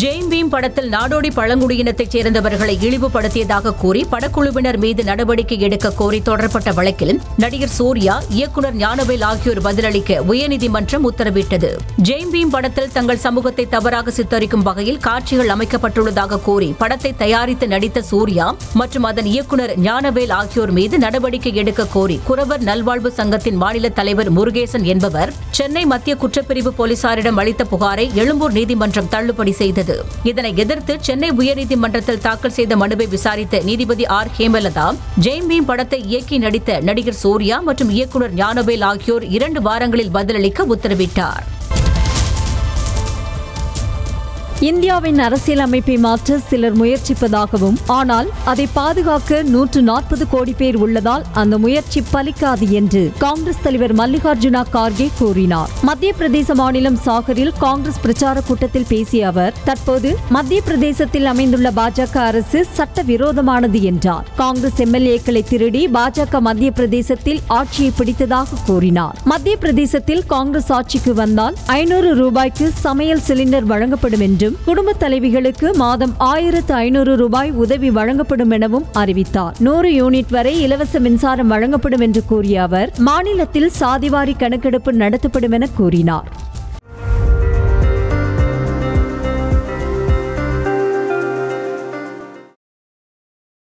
Jaime beam படத்தில் நாடோடி பழங்குடியினத்தைச் சேர்ந்தவர்களை இழிவுபடுத்தியதாக கூறி படக்குழுவினர் மீது நடவடிக்கை எடுக்க கோரி தொடரப்பட்ட வழக்கில் நடிகர் சூர்யா இயக்குனர் ஞானவேல் ஆகியோர் பதிலளிக்க உயர்நீதிமன்றம் உத்தரவிட்டது. ஜெய்ம் பீம் படத்தில் தங்கள் சமூகத்தை தவறாக சித்தரிக்கும் வகையில் காட்சிகள் அமைக்கப்பட்டுள்ளதாக கூறி படத்தை தயாரித்து நடித்த சூர்யா மற்றும் அதன் இயக்குனர் ஞானவேல் ஆகியோர் மீது நடவடிக்கை எடுக்க கோரி குறவர் நல்வாழ்வு சங்கத்தின் மாநில தலைவர் முருகேசன் என்பவர் சென்னை மத்திய குற்றப்பிரிவு போலீசாரிடம் அளித்த புகாரை எழும்பூர் நீதிமன்றம் தள்ளுபடி செய்தது. இதனை எதிர்த்து சென்னை உயர்நீதிமன்றத்தில் தாக்கல் செய்த மனுவை விசாரித்த நீதிபதி ஆர். ஹேமலதா ஜெய்ம் பீம் படத்தை இயக்கி நடித்த நடிகர் சூர்யா மற்றும் இயக்குனர் ஞானவேல் ஆகியோர் இரண்டு வாரங்களில் பதிலளிக்க உத்தரவிட்டார். இந்தியாவின் அரசியலமைப்பை மாற்ற சிலர் முயற்சிப்பதாகவும் ஆனால் அதை பாதுகாக்க நூற்று நாற்பது கோடி பேர் உள்ளதால் அந்த முயற்சி பலிக்காது என்று காங்கிரஸ் தலைவர் மல்லிகார்ஜுனா கார்கே கூறினார். மத்திய பிரதேச மாநிலம் சாகரில் காங்கிரஸ் பிரச்சார கூட்டத்தில் பேசிய அவர் தற்போது மத்திய பிரதேசத்தில் அமைந்துள்ள பாஜக அரசு சட்டவிரோதமானது என்றார். காங்கிரஸ் எம்எல்ஏக்களை திருடி பாஜக மத்திய பிரதேசத்தில் ஆட்சியை பிடித்ததாக கூறினார். மத்திய பிரதேசத்தில் காங்கிரஸ் ஆட்சிக்கு வந்தால் ஐநூறு ரூபாய்க்கு சமையல் சிலிண்டர் வழங்கப்படும் என்றும் குடும்ப தலைவிகளுக்கு மாதம் ஆயிரத்து ஐநூறு ரூபாய் உதவி வழங்கப்படும் எனவும் அறிவித்தார். நூறு யூனிட் வரை இலவச மின்சாரம் வழங்கப்படும் என்று கூறிய அவர் மாநிலத்தில் சாதிவாரி கணக்கெடுப்பு நடத்தப்படும் என கூறினார்.